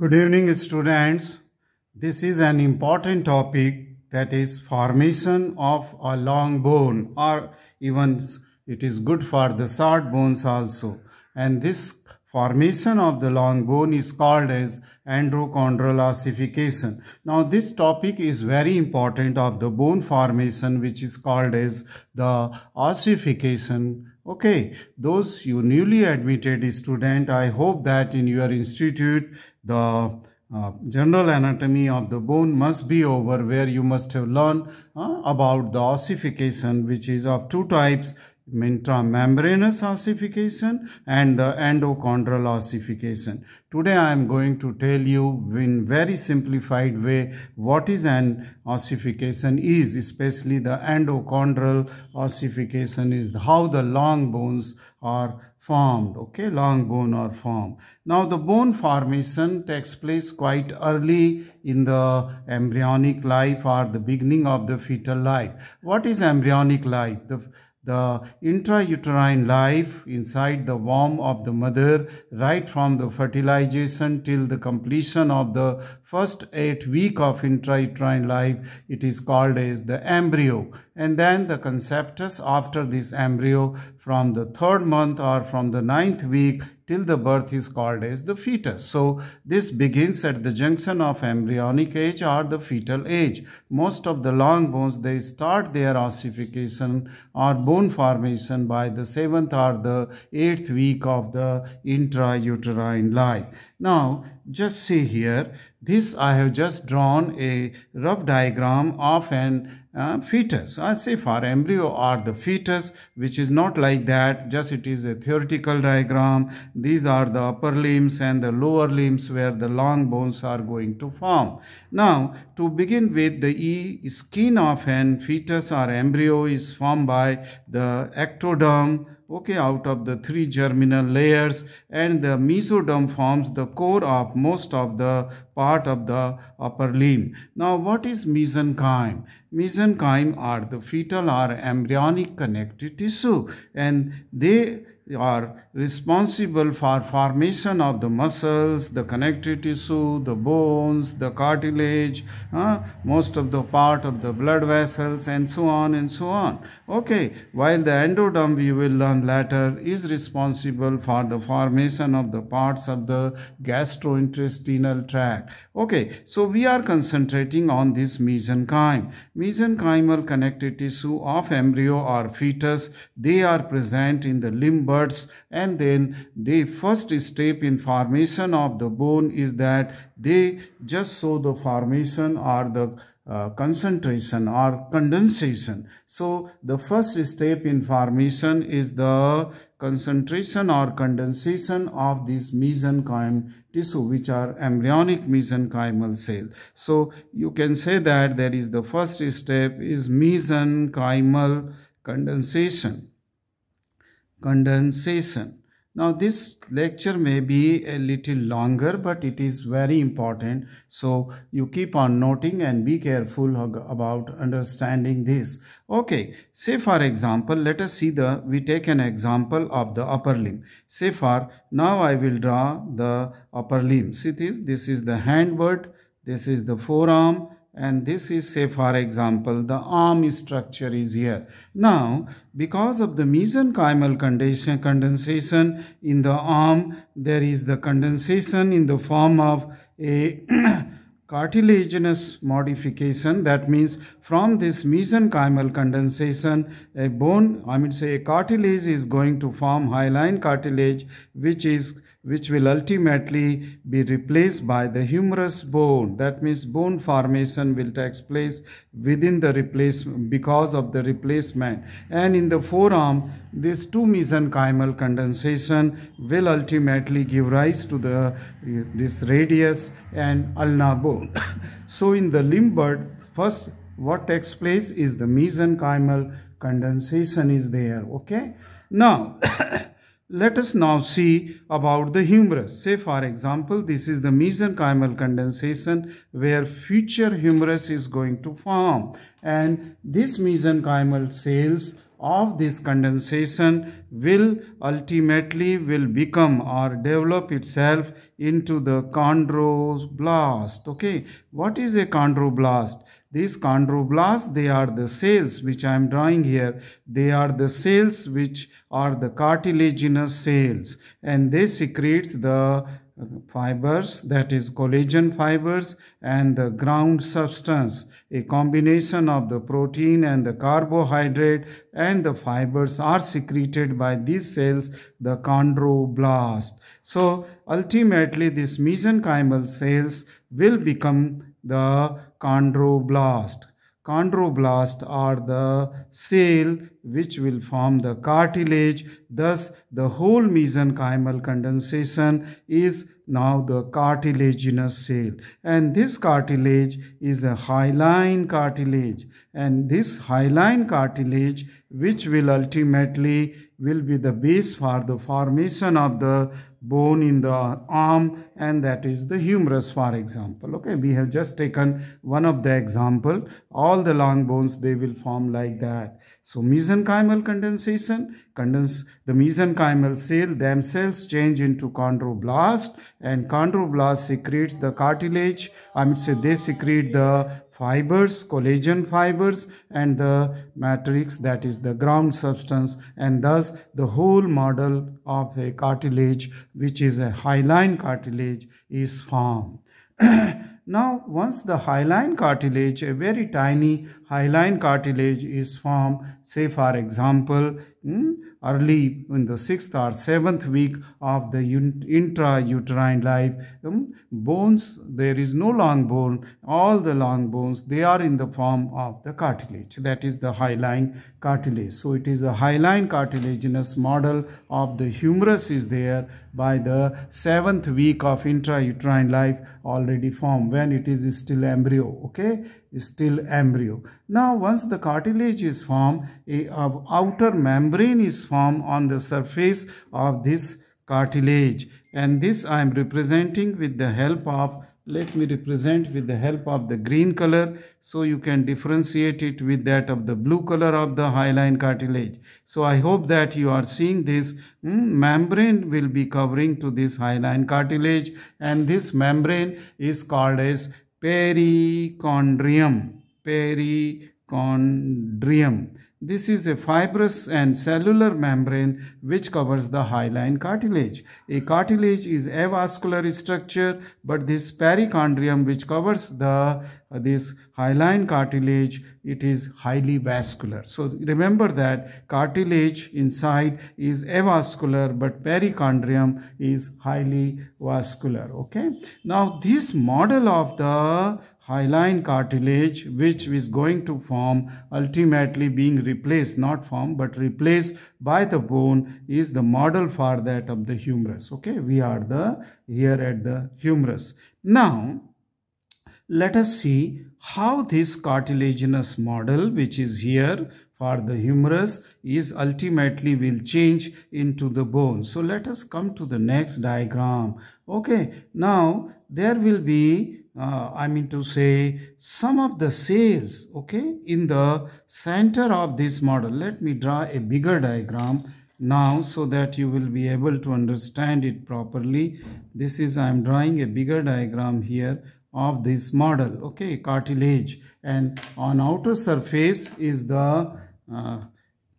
Good evening, students. This is an important topic that is formation of a long bone or even it is good for the short bones also. And this formation of the long bone is called as endochondral ossification. Now this topic is very important of the bone formation which is called as the ossification Okay, those you newly admitted student, I hope that in your institute the uh, general anatomy of the bone must be over where you must have learned uh, about the ossification which is of two types intramembranous ossification and the endochondral ossification. Today I am going to tell you in very simplified way what is an ossification is, especially the endochondral ossification is how the long bones are formed, okay, long bone are formed. Now the bone formation takes place quite early in the embryonic life or the beginning of the fetal life. What is embryonic life? The the intrauterine life inside the womb of the mother right from the fertilization till the completion of the first eight week of intrauterine life it is called as the embryo and then the conceptus after this embryo from the third month or from the ninth week till the birth is called as the fetus. So this begins at the junction of embryonic age or the fetal age. Most of the long bones, they start their ossification or bone formation by the seventh or the eighth week of the intrauterine life. Now, just see here, this I have just drawn a rough diagram of an uh, fetus. I say for embryo or the fetus, which is not like that, just it is a theoretical diagram. These are the upper limbs and the lower limbs where the long bones are going to form. Now, to begin with, the e skin of an fetus or embryo is formed by the ectoderm, okay out of the three germinal layers and the mesoderm forms the core of most of the part of the upper limb. Now what is mesenchyme? Mesenchyme are the fetal or embryonic connective tissue and they are responsible for formation of the muscles, the connective tissue, the bones, the cartilage, uh, most of the part of the blood vessels and so on and so on. Okay, while the endoderm we will learn later is responsible for the formation of the parts of the gastrointestinal tract. Okay, so we are concentrating on this mesenchyme. Mesenchymal connective tissue of embryo or fetus, they are present in the limb and then the first step in formation of the bone is that they just show the formation or the uh, concentration or condensation. So the first step in formation is the concentration or condensation of this mesenchyme tissue which are embryonic mesenchymal cell. So you can say that there is the first step is mesenchymal condensation condensation. Now this lecture may be a little longer but it is very important. So you keep on noting and be careful about understanding this. Okay, say for example, let us see the, we take an example of the upper limb. Say for, now I will draw the upper limb. See this, this is the hand word, this is the forearm, and this is say for example the arm structure is here. Now because of the mesenchymal condensation, condensation in the arm there is the condensation in the form of a cartilaginous modification that means from this mesenchymal condensation a bone I mean say a cartilage is going to form hyaline cartilage which is which will ultimately be replaced by the humerus bone. That means bone formation will take place within the replacement because of the replacement. And in the forearm, this two mesenchymal condensation will ultimately give rise to the this radius and ulna bone. so in the limb bud, first what takes place is the mesenchymal condensation is there. Okay. Now Let us now see about the humerus. Say for example, this is the mesenchymal condensation where future humerus is going to form. And these mesenchymal cells of this condensation will ultimately will become or develop itself into the chondroblast. Okay? What is a chondroblast these chondroblasts, they are the cells which I am drawing here. They are the cells which are the cartilaginous cells. And they secretes the uh, fibers that is collagen fibers and the ground substance. A combination of the protein and the carbohydrate and the fibers are secreted by these cells the chondroblast. So ultimately these mesenchymal cells will become the chondroblast. Chondroblast are the cell which will form the cartilage. Thus, the whole mesenchymal condensation is now the cartilaginous cell. And this cartilage is a hyaline cartilage. And this hyaline cartilage which will ultimately will be the base for the formation of the bone in the arm and that is the humerus for example okay we have just taken one of the example all the long bones they will form like that so mesenchymal condensation condense the mesenchymal cell themselves change into chondroblast and chondroblast secretes the cartilage i mean say they secrete the fibers, collagen fibers and the matrix that is the ground substance and thus the whole model of a cartilage which is a hyaline cartilage is formed. now once the hyaline cartilage, a very tiny hyaline cartilage is formed, say for example, hmm, early in the sixth or seventh week of the intrauterine life. Um, bones, there is no long bone. All the long bones, they are in the form of the cartilage. That is the hyaline cartilage. So it is a hyaline cartilaginous model of the humerus is there by the seventh week of intrauterine life already formed when it is still embryo. Okay still embryo. Now once the cartilage is formed, a, outer membrane is formed on the surface of this cartilage and this I am representing with the help of let me represent with the help of the green color so you can differentiate it with that of the blue color of the hyaline cartilage. So I hope that you are seeing this mm, membrane will be covering to this hyaline cartilage and this membrane is called as perichondrium. Perichondrium. This is a fibrous and cellular membrane which covers the hyaline cartilage. A cartilage is avascular structure, but this perichondrium which covers the uh, this hyaline cartilage, it is highly vascular. So remember that cartilage inside is avascular, but perichondrium is highly vascular. Okay. Now this model of the hyaline cartilage which is going to form ultimately being replaced not formed but replaced by the bone is the model for that of the humerus okay we are the here at the humerus now let us see how this cartilaginous model which is here for the humerus is ultimately will change into the bone. So let us come to the next diagram. Okay, now there will be uh, I mean to say some of the cells okay in the center of this model let me draw a bigger diagram now so that you will be able to understand it properly this is I am drawing a bigger diagram here of this model okay cartilage. And on outer surface is the uh,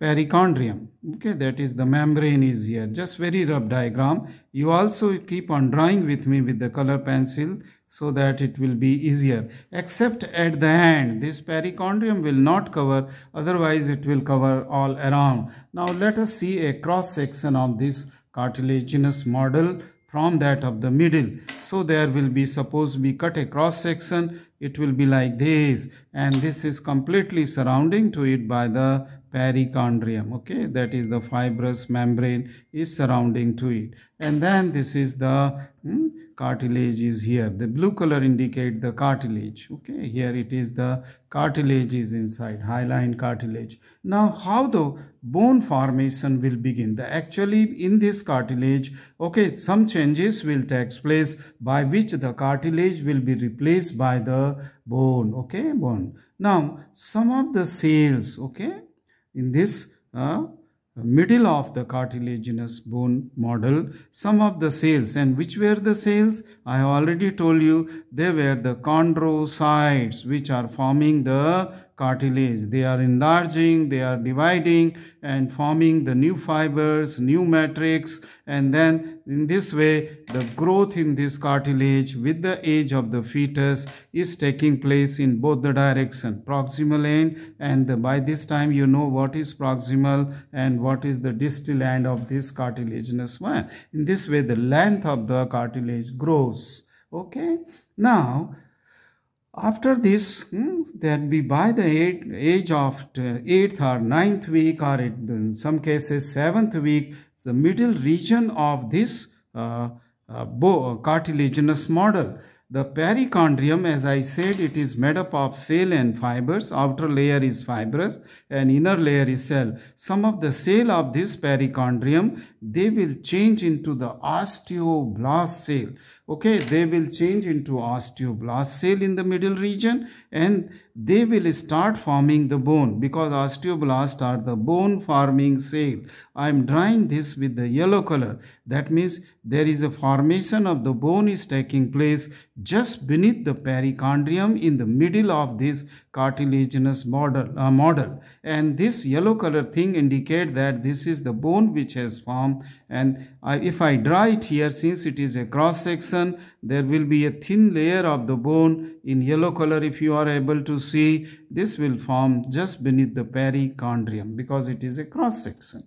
perichondrium okay that is the membrane is here. Just very rough diagram. You also keep on drawing with me with the color pencil so that it will be easier. Except at the end this perichondrium will not cover otherwise it will cover all around. Now let us see a cross section of this cartilaginous model from that of the middle. So there will be suppose we cut a cross section it will be like this. And this is completely surrounding to it by the perichondrium okay? That is the fibrous membrane is surrounding to it. And then this is the hmm, cartilage is here. The blue color indicate the cartilage okay? Here it is the cartilage is inside hyaline cartilage. Now how the bone formation will begin? The actually in this cartilage okay some changes will take place by which the cartilage will be replaced by the bone okay? Bone. Now some of the cells okay in this uh, middle of the cartilaginous bone model some of the cells and which were the cells i have already told you they were the chondrocytes which are forming the cartilage. They are enlarging, they are dividing and forming the new fibers, new matrix and then in this way the growth in this cartilage with the age of the fetus is taking place in both the direction proximal end and the, by this time you know what is proximal and what is the distal end of this cartilaginous one. In this way the length of the cartilage grows. Okay. Now after this, hmm, then be by the age of eighth or ninth week, or in some cases seventh week, the middle region of this uh, uh, cartilaginous model. The perichondrium, as I said, it is made up of cell and fibers. Outer layer is fibrous and inner layer is cell. Some of the cell of this perichondrium, they will change into the osteoblast cell okay they will change into osteoblast cell in the middle region and they will start forming the bone because osteoblasts are the bone forming cell i am drawing this with the yellow color. That means there is a formation of the bone is taking place just beneath the perichondrium in the middle of this cartilaginous model, uh, model. and this yellow color thing indicate that this is the bone which has formed. And I, if I draw it here since it is a cross section there will be a thin layer of the bone in yellow color if you are able to see this will form just beneath the perichondrium because it is a cross section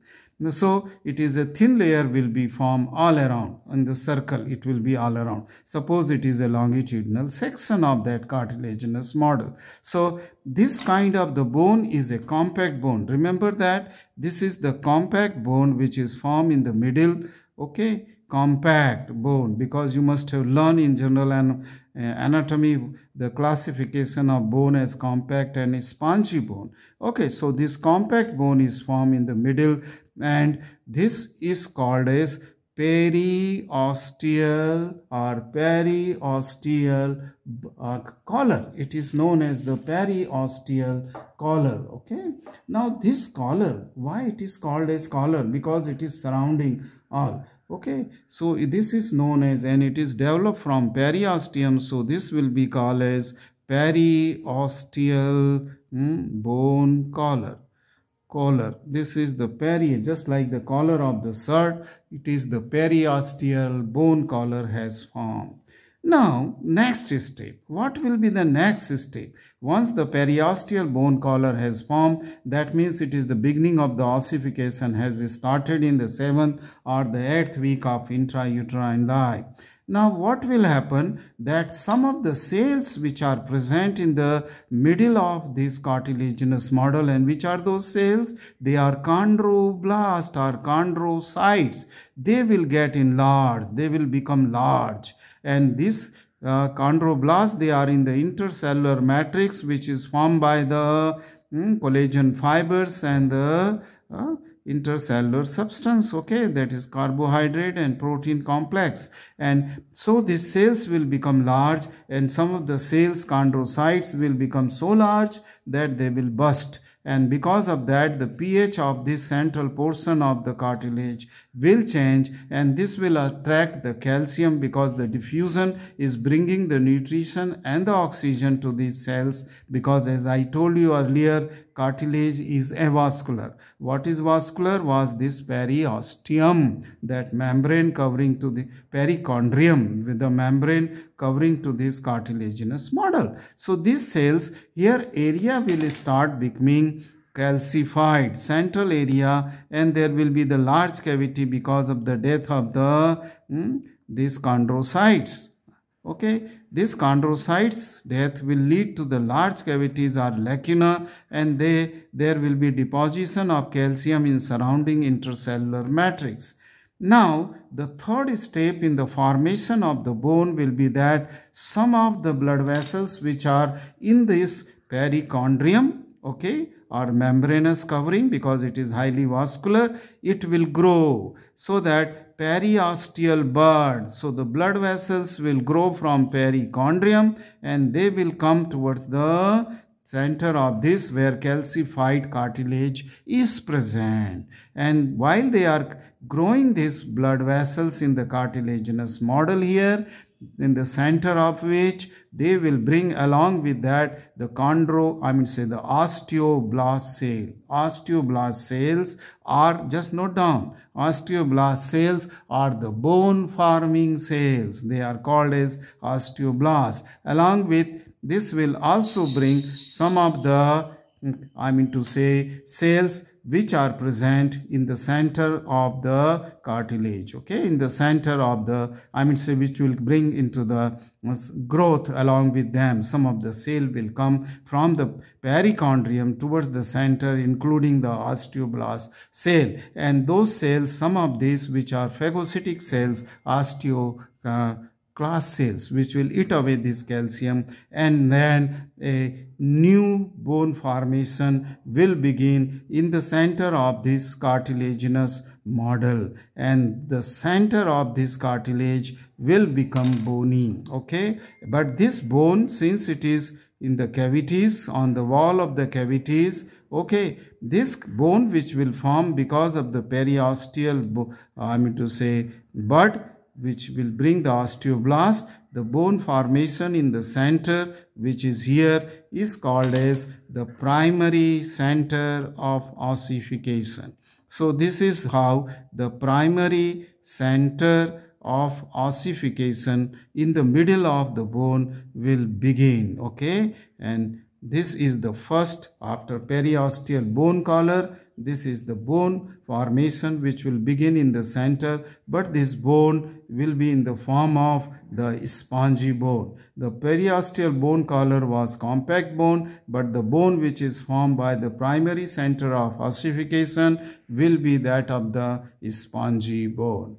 so it is a thin layer will be formed all around in the circle it will be all around. Suppose it is a longitudinal section of that cartilaginous model. So this kind of the bone is a compact bone. Remember that this is the compact bone which is formed in the middle. Okay, compact bone because you must have learned in general and uh, anatomy the classification of bone as compact and spongy bone. Okay so this compact bone is formed in the middle and this is called as periosteal or periosteal uh, collar. It is known as the periosteal collar okay? Now this collar why it is called as collar? Because it is surrounding all okay so this is known as and it is developed from periosteum so this will be called as periosteal mm, bone collar collar. This is the peri, just like the collar of the shirt, it is the periosteal bone collar has formed. Now, next step. What will be the next step? Once the periosteal bone collar has formed, that means it is the beginning of the ossification has started in the 7th or the 8th week of intrauterine life. Now what will happen that some of the cells which are present in the middle of this cartilaginous model and which are those cells? They are chondroblast or chondrocytes. They will get enlarged. They will become large and this uh, chondroblast they are in the intercellular matrix which is formed by the mm, collagen fibers and the uh, intercellular substance. Okay that is carbohydrate and protein complex. And so these cells will become large and some of the cells chondrocytes will become so large that they will burst. And because of that the pH of this central portion of the cartilage will change and this will attract the calcium because the diffusion is bringing the nutrition and the oxygen to these cells because as I told you earlier cartilage is avascular. What is vascular was this periosteum that membrane covering to the perichondrium with the membrane covering to this cartilaginous model. So these cells here area will start becoming calcified central area and there will be the large cavity because of the death of the hmm, these chondrocytes. Okay? These chondrocytes death will lead to the large cavities or lacuna and they there will be deposition of calcium in surrounding intercellular matrix. Now the third step in the formation of the bone will be that some of the blood vessels which are in this perichondrium okay or membranous covering because it is highly vascular, it will grow so that periosteal bud. So the blood vessels will grow from perichondrium and they will come towards the center of this where calcified cartilage is present and while they are growing these blood vessels in the cartilaginous model here in the center of which they will bring along with that the chondro, I mean say the osteoblast cell. Osteoblast cells are, just note down, osteoblast cells are the bone forming cells. They are called as osteoblasts. Along with this will also bring some of the, I mean to say, cells which are present in the center of the cartilage okay? In the center of the i mean say which will bring into the growth along with them. Some of the cell will come from the perichondrium towards the center including the osteoblast cell. And those cells some of these which are phagocytic cells osteo uh, class cells which will eat away this calcium and then a new bone formation will begin in the center of this cartilaginous model and the center of this cartilage will become bony okay? But this bone since it is in the cavities on the wall of the cavities okay this bone which will form because of the periosteal i mean to say bud which will bring the osteoblast. The bone formation in the center which is here is called as the primary center of ossification. So this is how the primary center of ossification in the middle of the bone will begin okay and this is the first after periosteal bone collar this is the bone formation which will begin in the center but this bone will be in the form of the spongy bone. The periosteal bone collar was compact bone but the bone which is formed by the primary center of ossification will be that of the spongy bone.